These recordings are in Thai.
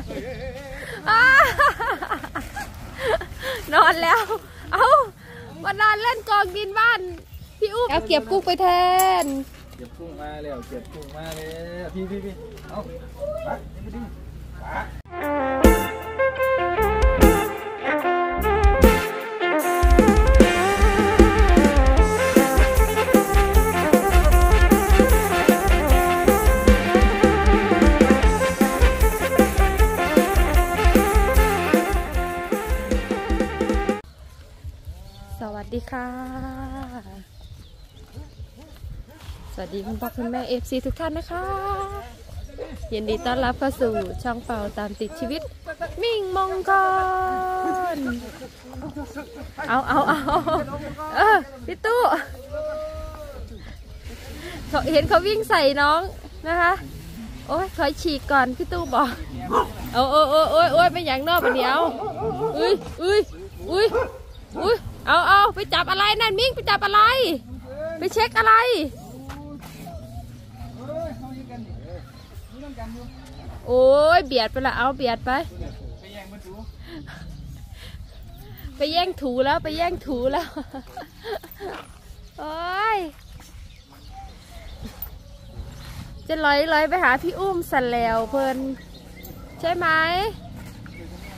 ยอ้านอนแล้ว เอามานอนเล่นกองดินบ้าน พี่อุ้มเอาเก็บกุ้งไปแทน เก็บกุ้งมาแล้ว เก็บกุ้งมาแล้วพี่พี่พี่เอา สวัสดีค่ะ สวัสดีคุณพ่อคุณแม่เอฟซีทุกท่านนะคะ ยินดีต้อนรับเข้าสู่ช่องเป่าตามติดชีวิต มิ่งมงคลเอาเอาเอาเออพี่ตู้เขาเห็นเขาวิ่งใส่น้องนะคะ โอ้ยถอยฉีกก่อนพี่ตู้บอกเอาโอ้โอ้โอ้ยโอ้ยไม่อย่างนอกปะเดี๋ยวอุ้ยอุ้ยอุ้ยอุ้ย เอาเอาไปจับอะไรนั่นมิ่งไปจับอะไร ไปเช็คอะไรโอ้ยเบียดไปละเอาเบียดไปไปแย่งถูไปแย่งถูแล้วไปแย่งถูแล้วโอ้ยจะลอยลอยไปหาพี่อุ้มสันแล้วเพิ่นใช่ไหม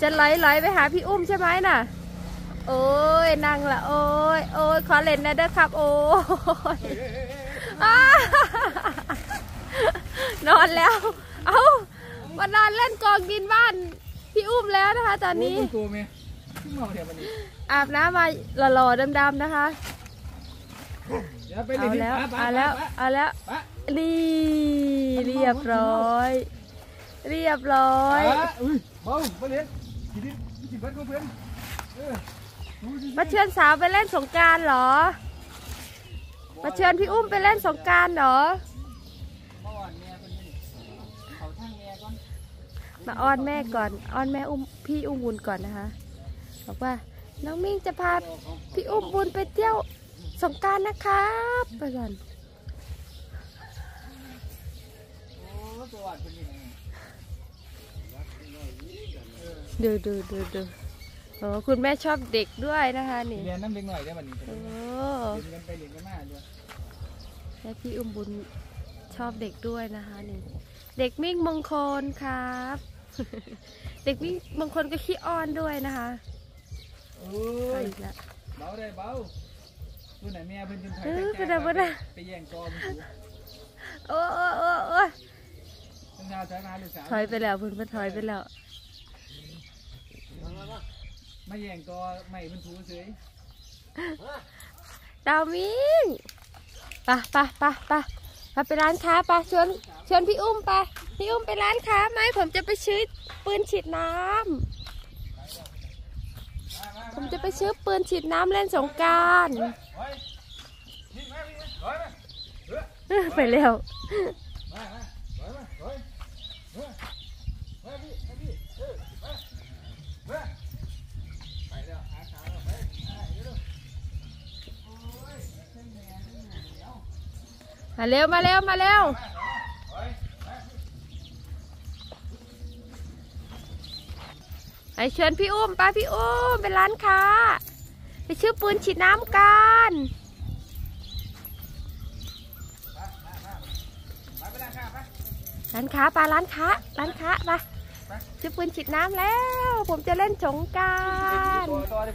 จะลอยลอยไปหาพี่อุ้มใช่ไหมน่ะ โอ้ยนั่งละโอ้ยโอ้ยขอเล่นนะเด้อครับ โอ้ยอ้านอนแล้ว เอามานอนเล่นกองดินบ้าน พี่อุ้มแล้วนะคะ ตอนนี้โอ้ยกูเมียขึ้นมาเดี๋ยวมันนี่อาบน้ำมาหล่อๆดำๆนะคะเดี๋ยวไปเอาเลยแล้วไปไปเอาแล้วไปเอาแล้วไปนี่เรียบร้อย เรียบร้อยไปอุ้ยเบาไปเลี้ยงกินดิกินเบิดกูเพื่อนเออดูสิ มาเชิญสาวไปเล่นสงการเหรอ มาเชิญพี่อุ้มไปเล่นสงการเหรอ มาอ้อนแม่ก่อน อ้อนแม่อุ้มพี่อุ้มบุญก่อนนะคะ บอกว่าน้องมิ่งจะพาพี่อุ้มบุญไปเที่ยวสงการนะครับไปก่อนดูดูดูดู โอ้คุณแม่ชอบเด็กด้วยนะคะนี่เรียนน้ำเด็กหน่อยได้บัดนี้โอ้เรียนกันไปเรียนกันมาด้วยแม่พี่อุ้มบุญชอบเด็กด้วยนะคะนี่เด็กมิ่งมงคลครับ เด็กมิ่งมงคลก็ขี้อ้อนด้วยนะคะโอ้ไปยอีกแล้วเบาได้เบาดูไหนแม่เพิ่นเป็นไผเออแต่งบ่ได้บ่ได้ไปแย่งกอมนโอ้โอ้โอ้โอ้เป็นชาวสายมาหรือสาวถอยไปแล้วเพุ่นเพิ่นถอยไปแล้ว มาแย่งกอไม่เพิ่นถูเฉยดาวมิ่งไปไปไปไปไปไปร้านค้าไปชวนชวนพี่อุ้มไปพี่อุ้มไปร้านค้าไหมผมจะไปซื้อปืนฉีดน้ำผมจะไปซื้อปืนฉีดน้ำเล่นสงกรารเฮ้ยยิงมาพี่ถอยมาเออไปแล้ว มามาถอยมาถอยเออมาพี่มาพี่เออมามาไปแล้วหาขาแล้วไปไปเร็ว มาเร็วมาเร็วมาเร็วไปเชิญพี่อุ้มไปพี่อุ้มไปร้านค้าไปชื่อปืนฉีดน้ำกันร้านค้าปลาร้านค้าร้านค้าไปซื้อปืนฉีดน้ำแล้ว ผมจะเล่นสงกรารตัวตัวได้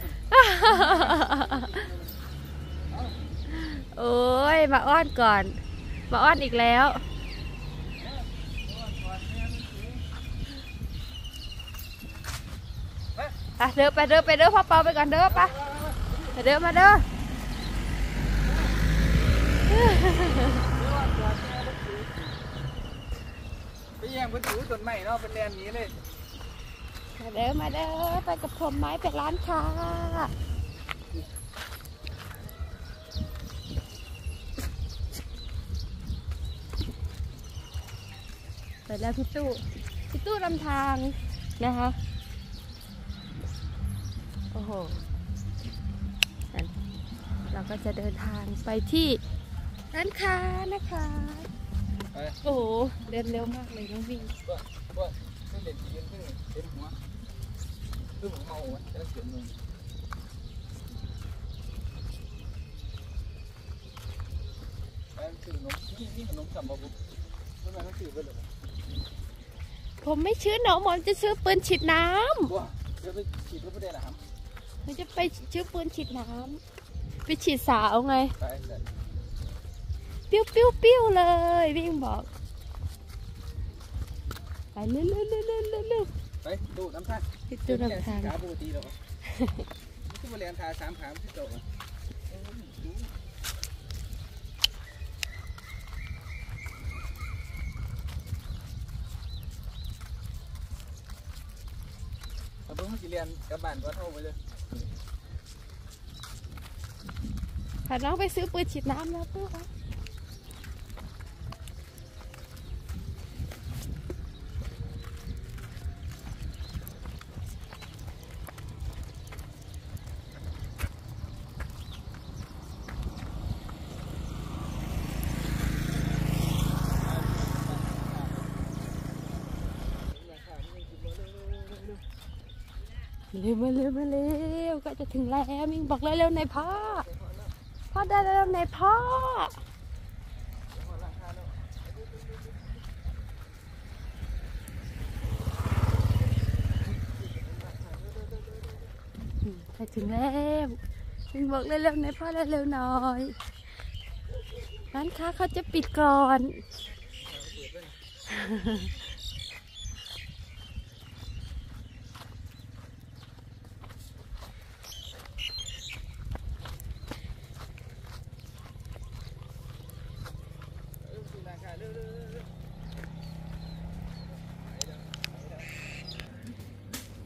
โอ้ยมาอ้อนก่อน มาอ้อนอีกแล้ว ไปเด้อไปเด้อไปเด้อพ่อเปาไปก่อนเด้อไปไปเด้อมาเด้อไปแย่งเพิ่นถูต้นไม้เนาะเป็นแนวนี้เลย มาเด้อมาเด้อไปกับผมไหมไปร้านค้า ไปแล้วพี่ตู้พี่ตู้นำทางนะคะ โอ้โหนั่นเราก็จะเดินทางไปที่ร้านค้านะคะไปโอ้โห เดินเร็วมากเลยน้องวิ่งตัวตัวขึ้นเล่นยืนขึ้นเต็มหัวคือผมเมาอะจะเสียมือแอนคือขนมนี่นี่ขนมสัมบูรณ์ทำไมต้องซื้อไปเลย ผมไม่ชื่อน้องหมอมจะซื้อปืนฉีดน้ว้าเดี๋ยวไปฉีดรถไม่ได้หรอครับำมันจะไปชื่อปืนฉีดน้ำไปฉีดสาวไงไปแต่ปิ้วปิ้วปิ้วเลยวิ่งบอก ไปเร็วเร็วเร็วเร็วเร็วเร็วไปดูน้ำท่าติดตัวลำทางขาปกติหรอไม่ใช่บริเวณทาสามขาที่โต อะเราเพิ่งมากี่เรียนกับบ้านก็เท่าไปเลย พาน้องไปซื้อปืนฉีดน้ำแล้วเพื่อนคะ มา เร็วมาเร็วมาเร็วก็จะถึงแล้วมิงบอกเร็วๆในพ่อพ่อได้แล้วในพ่อไปถึงแล้วมิงบอกเร็วๆในพ่อเร็วๆหน่อยร้านค้าเขาจะปิดก่อน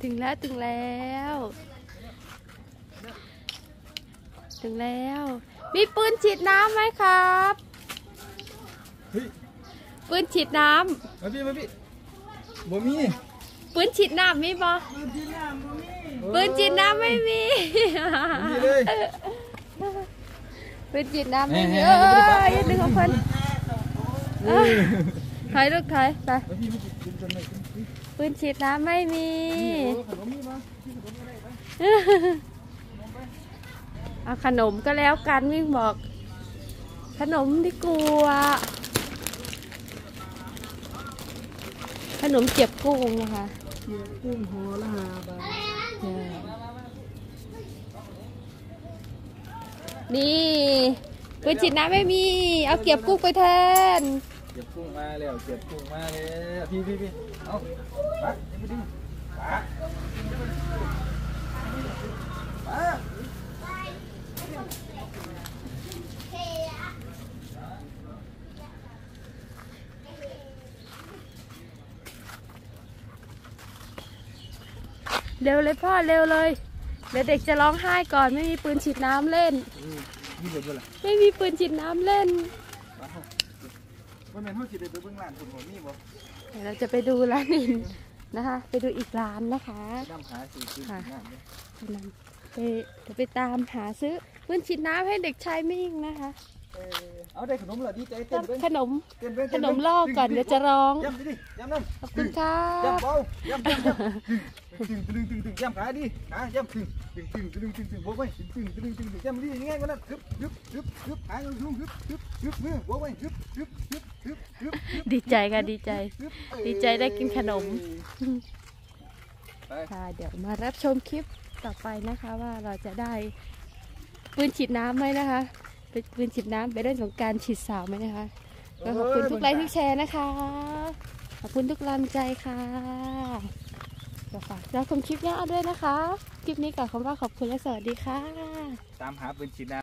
ถึงแล้วถึงแล้ว ถึงแล้ว มีปืนฉีดน้ำไหมครับ เฮ้ยปืนฉีดน้มาพี่มาพี่บ่มีำปืนฉีดน้ำมีบ่ปืนฉีดน้ำไม่มีมีเลย ปืนฉีดน้ำไม่มีแหม่เอ้ไม่ได้ปะยอย่าดึงของเพิ่นเอ้ยถอยลูกถอยไป มาพี่มาพี่ ปืนฉีดน้ำไม่มี เอาขนมก็แล้วกันวิ่งบอก ขนมดีกว่าขนมเจียบกุ้งนะคะกุ้งหอละหาบานี่ปืนฉีดน้ำไม่มี เอาเก็บกุ้งไปแทน เก็บกุ้งมาแล้วเก็บกุ้งมาแล้วพี่พี่พี่เอามาไปดิมามาเร็วเลยพ่อเร็วเลยเดี๋ยวเด็กจะร้องไห้ก่อนไม่มีปืนฉีดน้ำเล่นนี่เบิดบ่ล่ะไม่มีปืนฉีดน้ำเล่นมาเฮาบ่แม่นเฮาสิได้ไปเบิ่งร้านคุณบ่มีบ่เดี๋ยวเราจะไปดูร้านอื่นนะคะ ไปดูอีกร้านนะคะน้ำหาสิซื้อน้ำเนี่ยไปนำไปเดี๋ยวไปตามหาซื้อปืนฉีดน้ำให้เด็กชายมิ่งนะคะเอาได้ขนมเหรอดีใจเต้นเบิ่งขนมเต้นเบิ่งขนมล่อก่อนเดี๋ยวจะร้อง ย่ำดิดิย่ำน้ำขอบคุณครัย่ำบเบาย่ำย่ำย่ำตึงตึงตึงตึงย่ำขาดิขาย่ำตึงตึงตึงตึงตึงตึงโบกไปตึงตึงตึงตึงตึงย่ำดิยังไงกันนะฮึบฮึบฮึบฮึบขาลงสูงฮึบฮึบฮึบมือโบกไปฮึบฮึบฮึบฮึบฮึบ ดีใจค่ะดีใจฮึบดีใจได้กินขนมไปค่ะเดี๋ยวมารับชมคลิปต่อไปนะคะว่าเราจะได้ปืนฉีดน้ำไหมนะคะเป็นปืนฉีดน้ำไปเล่นสงกรารฉีดสาวไหมนะคะก็ขอบคุณทุกไลค์ทุกแชร์นะคะ ขอบคุณทุกกำลังใจค่ะก็ฝากรับชมคลิปหน้าด้วยนะคะ คลิปนี้กับคำว่าขอบคุณและสวัสดีค่ะ ตามหาปืนฉีดน้ำ